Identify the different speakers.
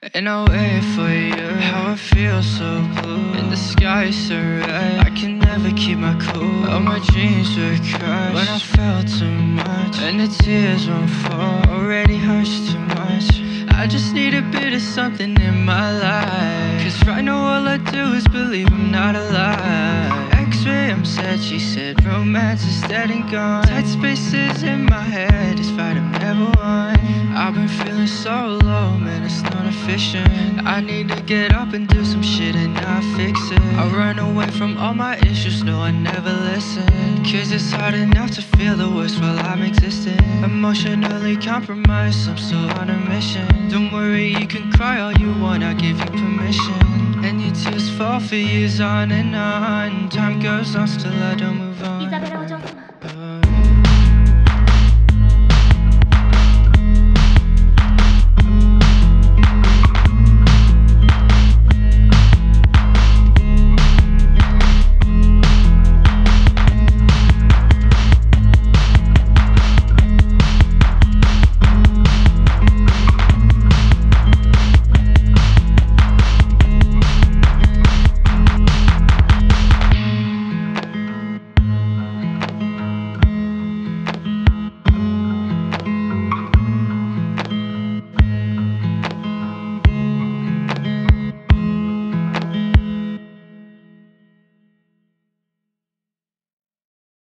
Speaker 1: And I'll wait for you. How I feel so blue. And the sky is so red. I can never keep my cool. All my dreams were crushed when I felt too much. And the tears won't fall. Already hurts too much. I just need a bit of something in my life. Cause right now all I do is believe I'm not alive. X-ray, I'm sad, she said. Romance is dead and gone. Tight spaces in my head. This fight I've never won. Efficient. I need to get up and do some shit and not fix it. I run away from all my issues, no, I never listen. Cause it's hard enough to feel the worst while I'm existing. Emotionally compromised, I'm still on a mission. Don't worry, you can cry all you want, I'll give you permission. And your tears fall for years on and on. Time goes on, still I don't move